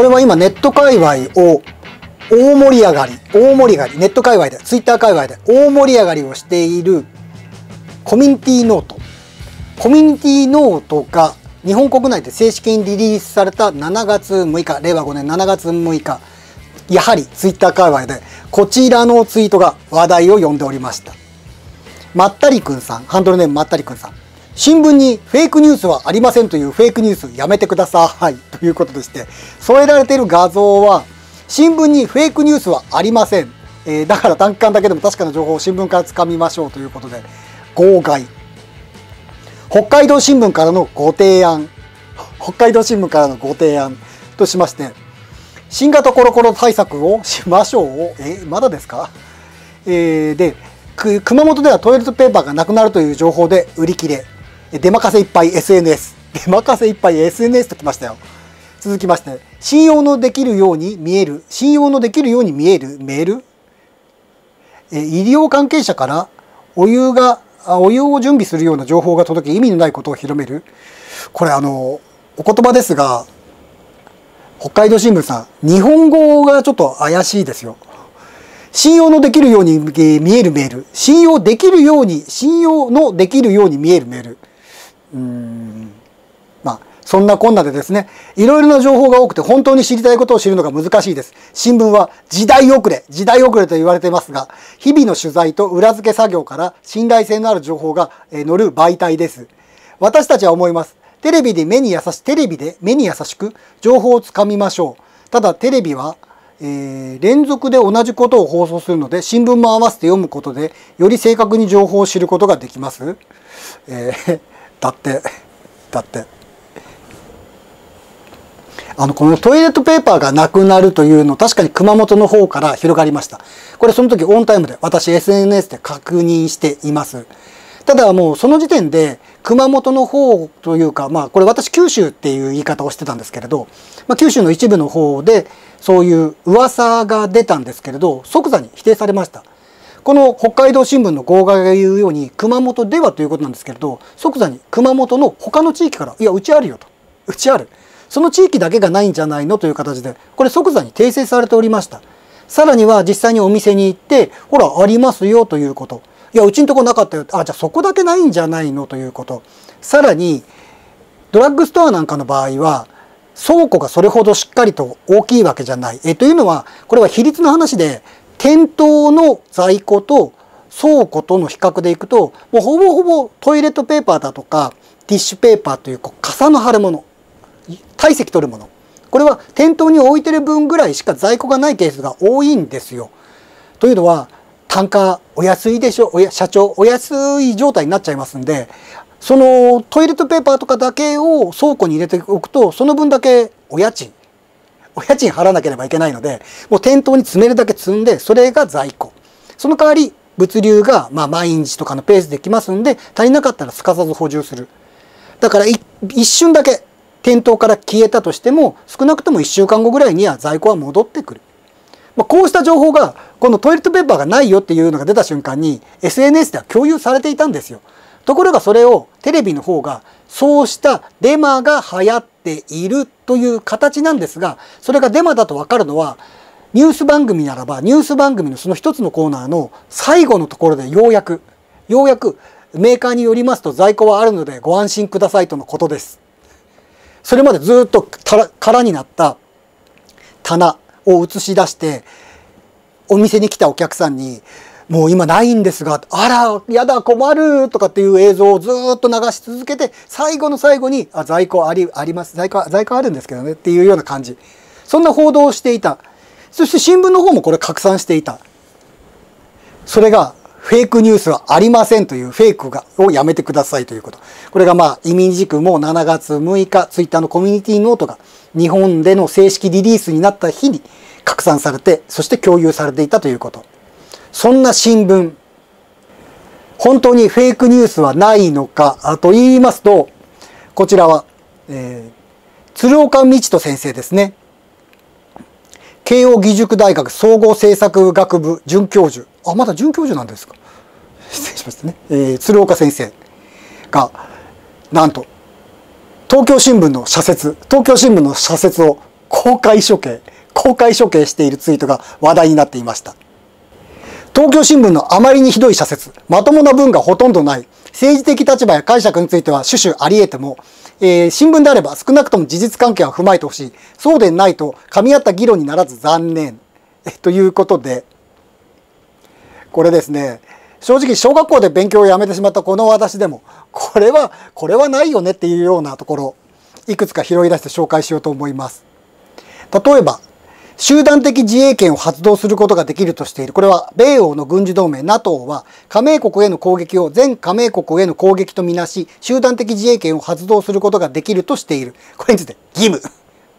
これは今ネット界隈を大盛り上がり、大盛り上がり、ネット界隈で、ツイッター界隈で大盛り上がりをしているコミュニティノート。コミュニティノートが日本国内で正式にリリースされた7月6日、令和5年7月6日、やはりツイッター界隈でこちらのツイートが話題を呼んでおりました。まったりくんさん、ハンドルネームまったりくんさん。新聞にフェイクニュースはありませんというフェイクニュースやめてください。ということでして、添えられている画像は、新聞にフェイクニュースはありません。えー、だから単管だけでも確かな情報を新聞からつかみましょうということで、号外。北海道新聞からのご提案。北海道新聞からのご提案としまして、新型コロコロ対策をしましょう。えまだですか？えー、で、熊本ではトイレットペーパーがなくなるという情報で売り切れ。出任せいっぱい SNS。出任せいっぱい SNS ときましたよ。続きまして、信用のできるように見える、信用のできるように見えるメール。え医療関係者からお湯が、お湯を準備するような情報が届き意味のないことを広める。これあの、お言葉ですが、北海道新聞さん、日本語がちょっと怪しいですよ。信用のできるように見えるメール。信用できるように、信用のできるように見えるメール。うん。まあ、そんなこんなでですね、いろいろな情報が多くて本当に知りたいことを知るのが難しいです。新聞は時代遅れ、時代遅れと言われていますが、日々の取材と裏付け作業から信頼性のある情報が載る媒体です。私たちは思います。テレビで目に優し、テレビで目に優しく情報をつかみましょう。ただテレビはえー、連続で同じことを放送するので新聞も合わせて読むことでより正確に情報を知ることができます、えー、だってだってあのこのトイレットペーパーがなくなるというの確かに熊本の方から広がりました。これその時オンタイムで私 SNS で確認しています。ただもうその時点で熊本の方というかまあこれ私九州っていう言い方をしてたんですけれど、まあ、九州の一部の方でそういう噂が出たんですけれど即座に否定されました。この北海道新聞の号外が言うように熊本ではということなんですけれど即座に熊本の他の地域からいやうちあるよと。うちある。その地域だけがないんじゃないのという形でこれ即座に訂正されておりました。さらには実際にお店に行ってほらありますよということ。いやうちんとこなかったよ。あじゃあそこだけないんじゃないのということ。さらにドラッグストアなんかの場合は倉庫がそれほどしっかりと大きいわけじゃない。えというのはこれは比率の話で店頭の在庫と倉庫との比較でいくともうほぼほぼトイレットペーパーだとかティッシュペーパーというこう傘の貼るもの。体積取るもの。これは店頭に置いてる分ぐらいしか在庫がないケースが多いんですよ。というのは単価お安いでしょおや社長お安い状態になっちゃいますんでそのトイレットペーパーとかだけを倉庫に入れておくとその分だけお家賃お家賃払わなければいけないのでもう店頭に詰めるだけ積んでそれが在庫。その代わり物流がまあ毎日とかのペースできますんで足りなかったらすかさず補充する。だから一瞬だけ店頭から消えたとしても少なくとも1週間後ぐらいには在庫は戻ってくる、まあ、こうした情報がこのトイレットペーパーがないよっていうのが出た瞬間に SNS では共有されていたんですよところがそれをテレビの方がそうしたデマが流行っているという形なんですがそれがデマだと分かるのはニュース番組ならばニュース番組のその一つのコーナーの最後のところでようやくようやくメーカーによりますと在庫はあるのでご安心くださいとのことです。それまでずっと空になった棚を映し出してお店に来たお客さんにもう今ないんですが、あら、やだ、困るとかっていう映像をずっと流し続けて、最後の最後に、あ、在庫あり、あります。在庫、在庫あるんですけどねっていうような感じ。そんな報道をしていた。そして新聞の方もこれ拡散していた。それが、フェイクニュースはありませんというフェイクがをやめてくださいということ。これがまあ、移民軸も7月6日、ツイッターのコミュニティノートが日本での正式リリースになった日に拡散されて、そして共有されていたということ。そんな新聞、本当にフェイクニュースはないのかと言いますと、こちらは、えー、鶴岡道人先生ですね。慶應義塾大学総合政策学部准教授。あ、まだ准教授なんですか？失礼しましたね。えー、鶴岡先生が、なんと、東京新聞の社説、東京新聞の社説を公開処刑、公開処刑しているツイートが話題になっていました。東京新聞のあまりにひどい社説、まともな文がほとんどない、政治的立場や解釈については種々あり得ても、えー、新聞であれば少なくとも事実関係は踏まえてほしい。そうでないと噛み合った議論にならず残念。えということで、これですね、正直小学校で勉強をやめてしまったこの私でも、これは、これはないよねっていうようなところ、いくつか拾い出して紹介しようと思います。例えば、集団的自衛権を発動することができるとしている。これは、米欧の軍事同盟 NATO は、加盟国への攻撃を全加盟国への攻撃とみなし、集団的自衛権を発動することができるとしている。これについて、義務。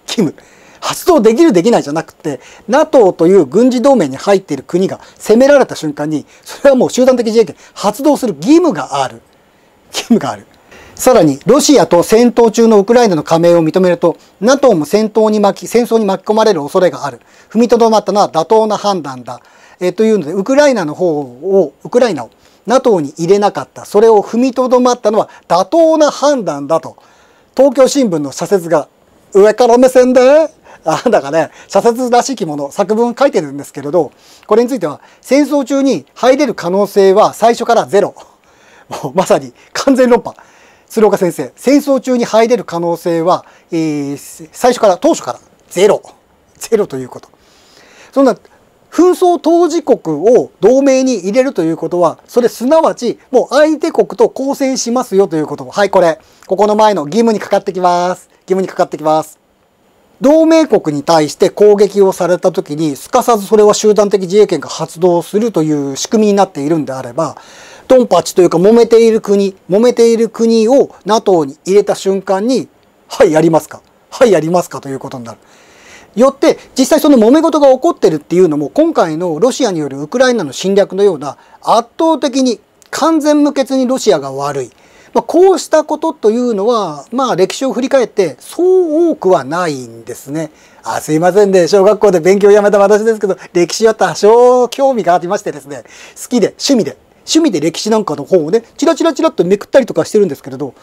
義務。発動できるできないじゃなくて、NATO という軍事同盟に入っている国が攻められた瞬間に、それはもう集団的自衛権発動する義務がある。義務がある。さらに、ロシアと戦闘中のウクライナの加盟を認めると、NATO も戦闘に巻き、戦争に巻き込まれる恐れがある。踏みとどまったのは妥当な判断だ。えー、というので、ウクライナの方を、ウクライナを NATO に入れなかった。それを踏みとどまったのは妥当な判断だと。東京新聞の社説が上から目線で、あだかね、社説らしきもの、作文書いてるんですけれど、これについては、戦争中に入れる可能性は最初からゼロ。もうまさに完全論破。鶴岡先生、戦争中に入れる可能性は、えー、最初から、当初からゼロ。ゼロということ。そんな、紛争当事国を同盟に入れるということは、それすなわち、もう相手国と交戦しますよということはい、これ。ここの前の義務にかかってきます。義務にかかってきます。同盟国に対して攻撃をされた時に、すかさずそれは集団的自衛権が発動するという仕組みになっているんであれば、ドンパチというか揉めている国、揉めている国を NATO に入れた瞬間に、はい、やりますか。はい、やりますかということになる。よって、実際その揉め事が起こってるっていうのも、今回のロシアによるウクライナの侵略のような、圧倒的に完全無欠にロシアが悪い。まあ、こうしたことというのは、まあ歴史を振り返って、そう多くはないんですね。あ、すいませんね。小学校で勉強をやめた私ですけど、歴史は多少興味がありましてですね、好きで、趣味で、趣味で歴史なんかの本をね、チラチラチラっとめくったりとかしてるんですけれど、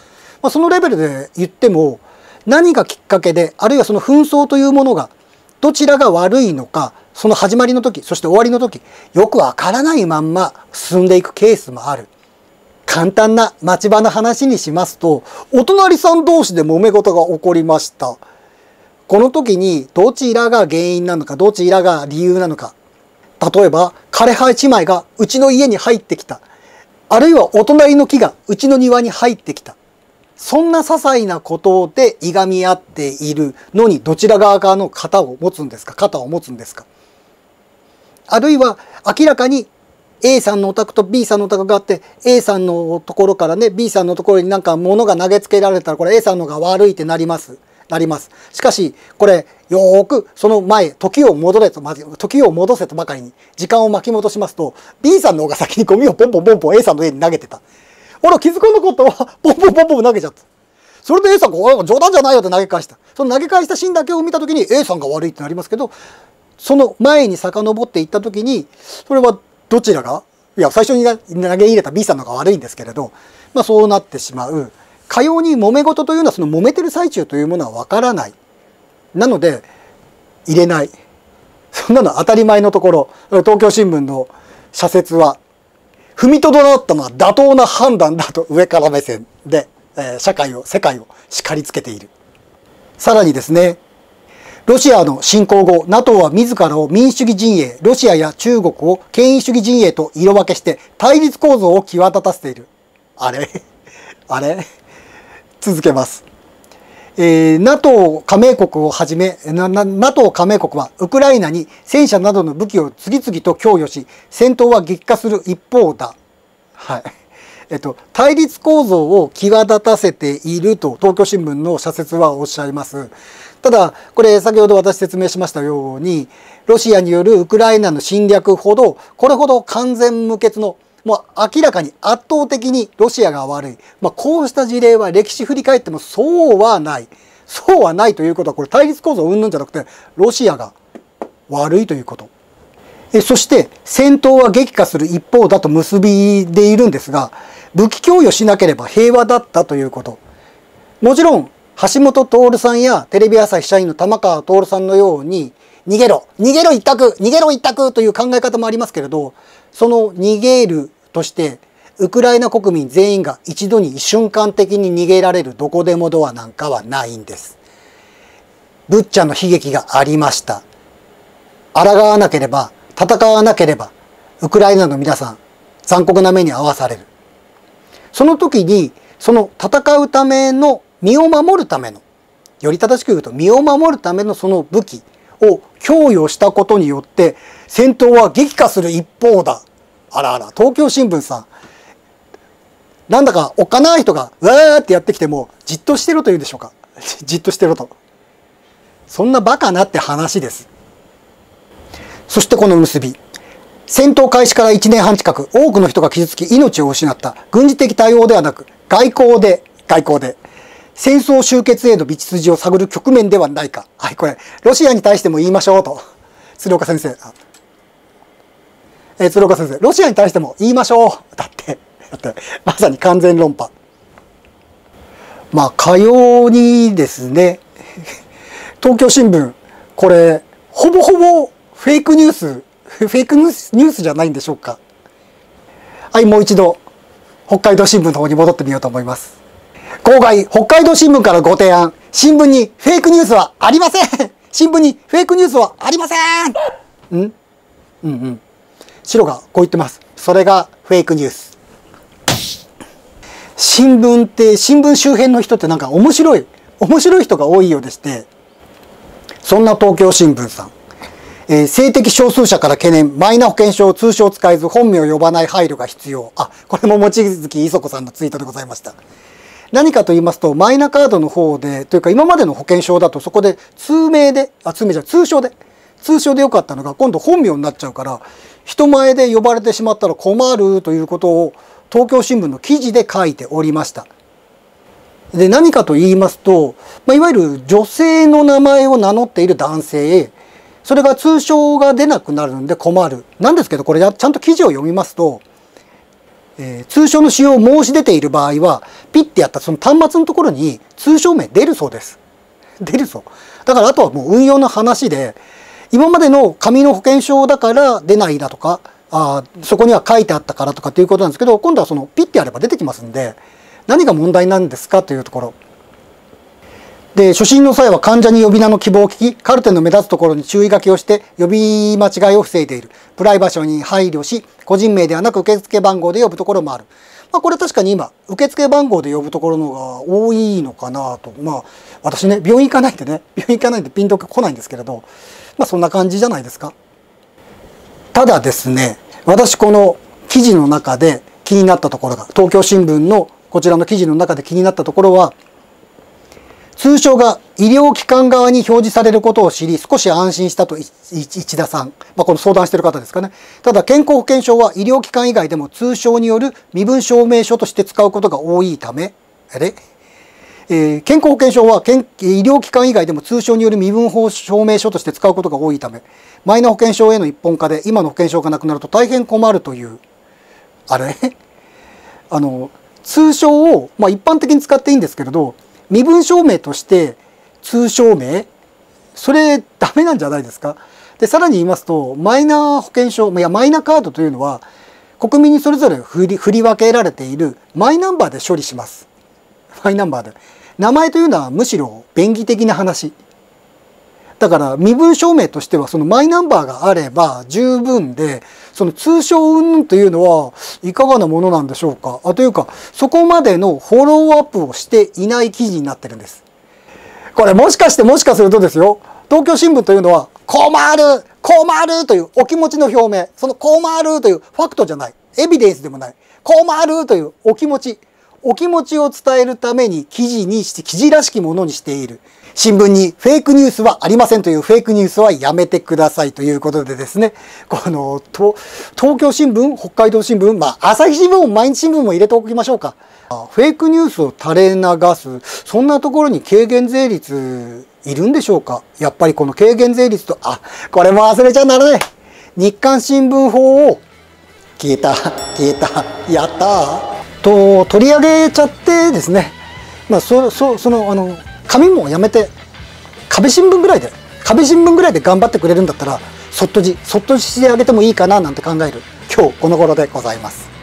まあ、そのレベルで言っても、何がきっかけで、あるいはその紛争というものが、どちらが悪いのか、その始まりの時、そして終わりの時、よくわからないまんま進んでいくケースもある。簡単な町場の話にしますと、お隣さん同士で揉め事が起こりました。この時にどちらが原因なのか、どちらが理由なのか、例えば、枯葉一枚がうちの家に入ってきた。あるいはお隣の木がうちの庭に入ってきた。そんな些細なことでいがみ合っているのにどちら側かの肩を持つんですか？肩を持つんですか？あるいは明らかに A さんのお宅と B さんのお宅があって A さんのところからね B さんのところになんか物が投げつけられたらこれ A さんのが悪いってなります。なります。しかし、これ、よーくその前、時を戻れと、時を戻せとばかりに、時間を巻き戻しますと、B さんの方が先にゴミをポンポンポンポン A さんの上に投げてた。俺は気づかなかったわ。ポンポンポンポン投げちゃった。それで A さんが、冗談じゃないよって投げ返した。その投げ返したシーンだけを見たときに A さんが悪いってなりますけど、その前に遡っていったときに、それはどちらがいや、最初に投げ入れた B さんの方が悪いんですけれど、まあそうなってしまう。かように揉め事というのはその揉めてる最中というものはわからない。なので、入れない。そんなの当たり前のところ、東京新聞の社説は、踏みとどまったのは妥当な判断だと上から目線で、えー、社会を、世界を叱りつけている。さらにですね、ロシアの侵攻後、NATO は自らを民主主義陣営、ロシアや中国を権威主義陣営と色分けして対立構造を際立たせている。あれ？あれ？続けます。えー、NATO 加盟国をはじめ、NATO 加盟国はウクライナに戦車などの武器を次々と供与し、戦闘は激化する一方だ。はい。えっと、対立構造を際立たせていると東京新聞の社説はおっしゃいます。ただ、これ先ほど私説明しましたように、ロシアによるウクライナの侵略ほど、これほど完全無欠のもう明らかに圧倒的にロシアが悪い。まあ、こうした事例は歴史振り返ってもそうはない。そうはないということは、これ対立構造うんぬんじゃなくて、ロシアが悪いということ。えそして、戦闘は激化する一方だと結びでいるんですが、武器供与しなければ平和だったということ。もちろん、橋本徹さんやテレビ朝日社員の玉川徹さんのように逃げろ逃げろ一択逃げろ一択という考え方もありますけれどその逃げるとしてウクライナ国民全員が一度に瞬間的に逃げられるどこでもドアなんかはないんです。ブッチャの悲劇がありました。抗わなければ、戦わなければ、ウクライナの皆さん、残酷な目に遭わされる。その時に、その戦うための、身を守るための、より正しく言うと、身を守るためのその武器を供与したことによって、戦闘は激化する一方だ。あらあら、東京新聞さん、なんだかおっかない人が、わーってやってきても、じっとしてろと言うんでしょうか。じっとしてろと。そんなバカなって話です。そしてこの結び。戦闘開始から1年半近く、多くの人が傷つき命を失った軍事的対応ではなく、外交で、外交で、戦争終結への道筋を探る局面ではないか。はい、これ、ロシアに対しても言いましょうと。鶴岡先生。え、鶴岡先生、ロシアに対しても言いましょう。だって。だってまさに完全論破。まあ、かようにですね、東京新聞、これ、ほぼほぼフェイクニュース、フェイクニュースじゃないんでしょうか。はい、もう一度、北海道新聞の方に戻ってみようと思います。郊外、北海道新聞からご提案。新聞にフェイクニュースはありません新聞にフェイクニュースはありませんん？うんうん。白がこう言ってます。それがフェイクニュース。新聞って、新聞周辺の人ってなんか面白い、面白い人が多いようでして、そんな東京新聞さん。えー、性的少数者から懸念、マイナ保険証を通称使えず本名を呼ばない配慮が必要。あ、これも望月磯子さんのツイートでございました。何かと言いますと、マイナカードの方で、というか今までの保険証だとそこで通名で、あ、通名じゃ通称で、通称でよかったのが今度本名になっちゃうから、人前で呼ばれてしまったら困るということを東京新聞の記事で書いておりました。で、何かと言いますと、まあ、いわゆる女性の名前を名乗っている男性、それが通称が出なくなるんで困る。なんですけど、これちゃんと記事を読みますと、えー、通称の使用を申し出ている場合は、ピッてやったその端末のところに通称名出るそうです。出るそう。だからあとはもう運用の話で、今までの紙の保険証だから出ないだとか、あそこには書いてあったからとかっていうことなんですけど今度はそのピッてやれば出てきますんで何が問題なんですかというところ。で初診の際は患者に呼び名の希望を聞きカルテの目立つところに注意書きをして呼び間違いを防いでいる。プライバシーに配慮し個人名ではなく受付番号で呼ぶところもある。まあ、これ確かに今受付番号で呼ぶところのが多いのかなとまあ私ね病院行かないんでね病院行かないんでピンとこないんですけれどまあそんな感じじゃないですか。ただですね、私この記事の中で気になったところが、東京新聞のこちらの記事の中で気になったところは、通称が医療機関側に表示されることを知り、少し安心したと市田さん。まあ、この相談してる方ですかね。ただ、健康保険証は医療機関以外でも通称による身分証明書として使うことが多いため、あれ？えー、健康保険証は健医療機関以外でも通称による身分証明書として使うことが多いため、マイナ保険証への一本化で今の保険証がなくなると大変困るという、あれ？あの、通称を、まあ、一般的に使っていいんですけれど、身分証明として通証名それダメなんじゃないですか？で、さらに言いますと、マイナ保険証、いや、マイナカードというのは、国民にそれぞれ振り振り分けられているマイナンバーで処理します。マイナンバーで。名前というのはむしろ便宜的な話。だから身分証明としてはそのマイナンバーがあれば十分で、その通称云々というのはいかがなものなんでしょうか。あというか、そこまでのフォローアップをしていない記事になってるんです。これもしかしてもしかするとですよ、東京新聞というのは困る困るというお気持ちの表明、その困るというファクトじゃない、エビデンスでもない、困るというお気持ち、お気持ちを伝えるために記事にして、記事らしきものにしている。新聞にフェイクニュースはありませんというフェイクニュースはやめてくださいということでですね、この、東京新聞、北海道新聞、まあ、朝日新聞も毎日新聞も入れておきましょうか。フェイクニュースを垂れ流す、そんなところに軽減税率いるんでしょうか？やっぱりこの軽減税率と、あ、これも忘れちゃならない。日刊新聞法を消えた、消えた、やったと取り上げちゃってですね、まあ、そそそのあの紙もやめて壁新聞ぐらいで壁新聞ぐらいで頑張ってくれるんだったらそっとじそっとしてあげてもいいかななんて考える今日この頃でございます。